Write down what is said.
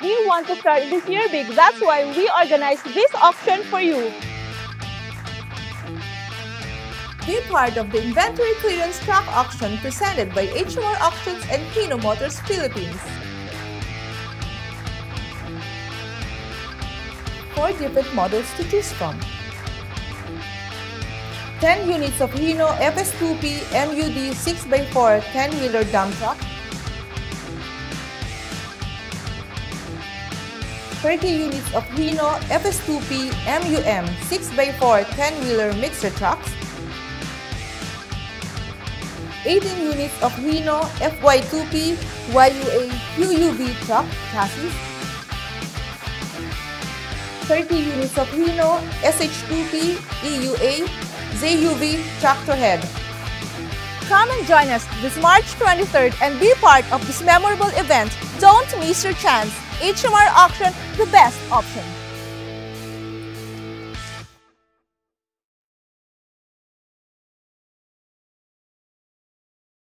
We want to start this year big. That's why we organized this auction for you. Be part of the inventory clearance truck auction presented by HMR Auctions and Hino Motors Philippines. Four different models to choose from. 10 units of Hino FS2P MUD 6x4 10-wheeler dump truck, 30 units of Hino FS2P MUM 6x4 10-wheeler mixer trucks, 18 units of Hino FY2P YUA UUV truck chassis, 30 units of Hino SH2P EUA ZUV tractor head. Come and join us this March 23rd and be part of this memorable event. Don't miss your chance. HMR Auction, the best option.